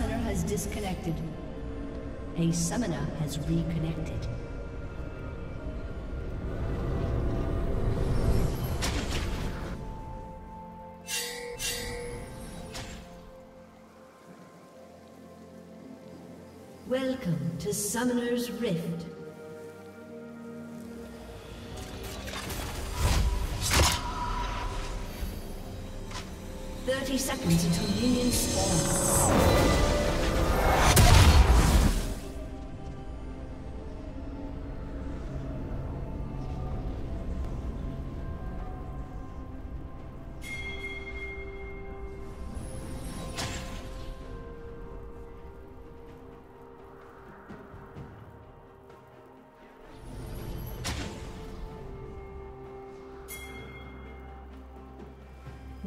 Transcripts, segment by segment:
Summoner has disconnected. A summoner has reconnected. Welcome to Summoner's Rift. 30 seconds until minions spawn.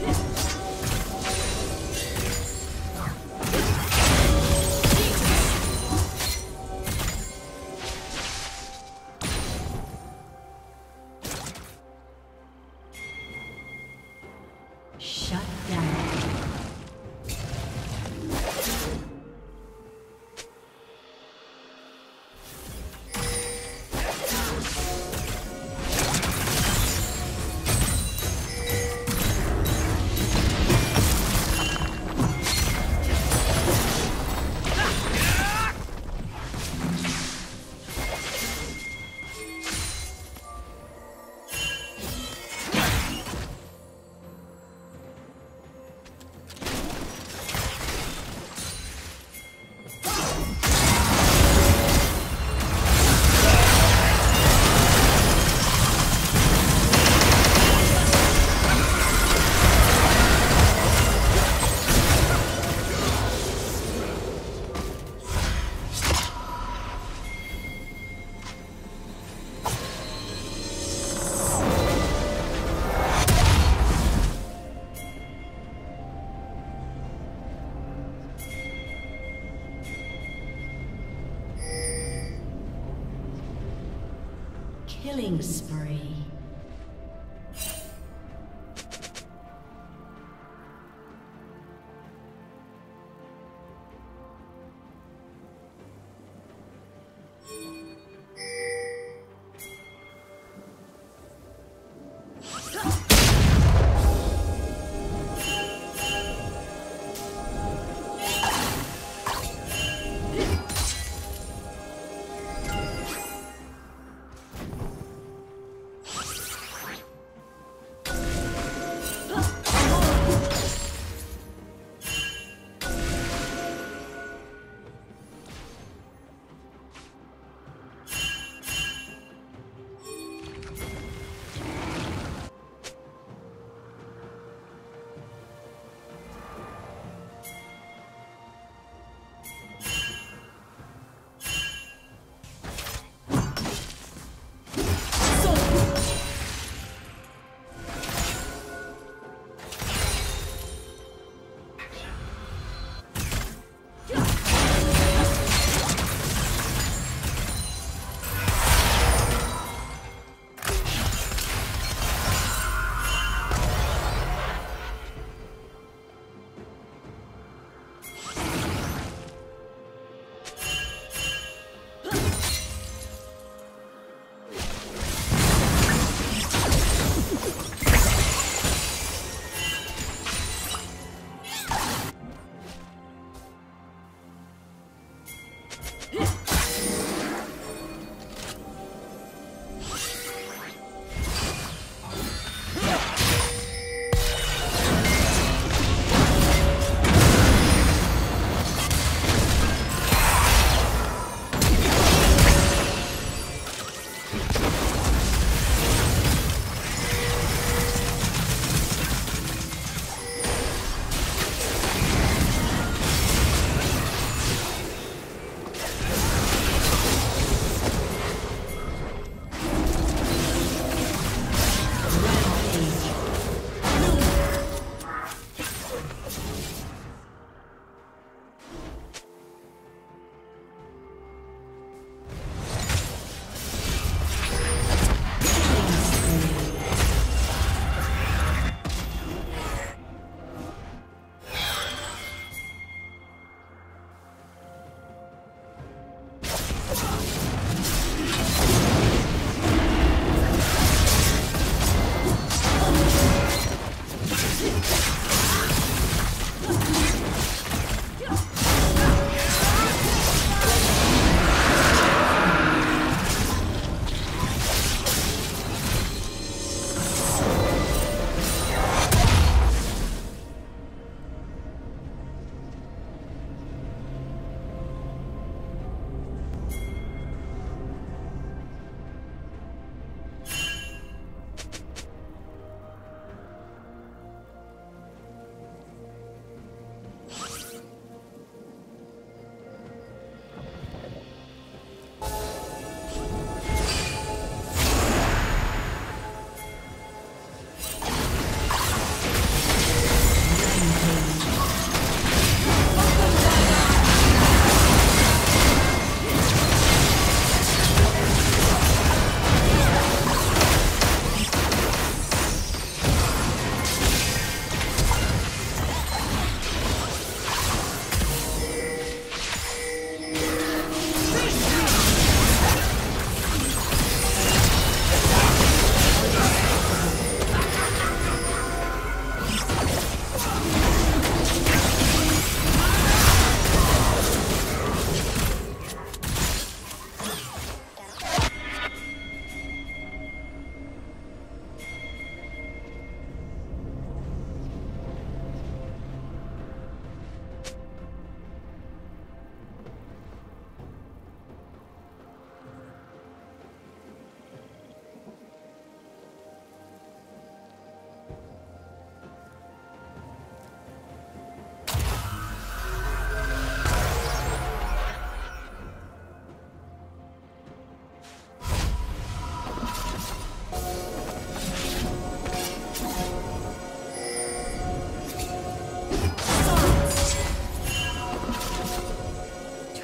Yeah. Killing spree.